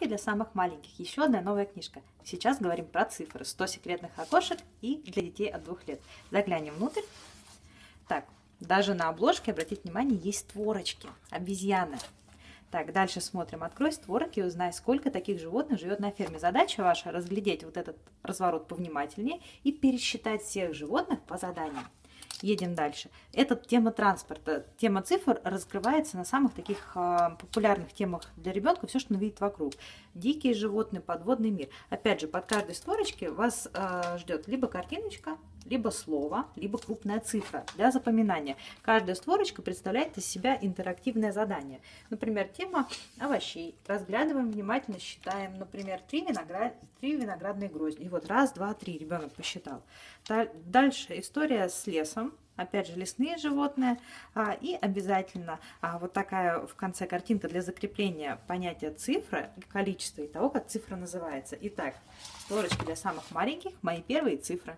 Уроки для самых маленьких. Еще одна новая книжка. Сейчас говорим про цифры. 100 секретных окошек и для детей от двух лет. Заглянем внутрь. Так, даже на обложке, обратите внимание, есть творочки, обезьяны. Так, дальше смотрим. Открой створки и узнай, сколько таких животных живет на ферме. Задача ваша разглядеть вот этот разворот повнимательнее и пересчитать всех животных по заданиям. Едем дальше. Это тема транспорта. Тема цифр раскрывается на самых таких э, популярных темах для ребенка, все, что он видит вокруг. Дикие животные, подводный мир. Опять же, под каждой сторочкой вас э, ждет либо картиночка, либо слово, либо крупная цифра для запоминания. Каждая створочка представляет из себя интерактивное задание. Например, тема овощей. Разглядываем, внимательно считаем. Например, три, виноград... три виноградные грозди. И вот раз, два, три ребенок посчитал. Дальше история с лесом опять же, лесные животные, а, и обязательно а, вот такая в конце картинка для закрепления понятия цифры, количества и того, как цифра называется. Итак, створочки для самых маленьких, мои первые цифры.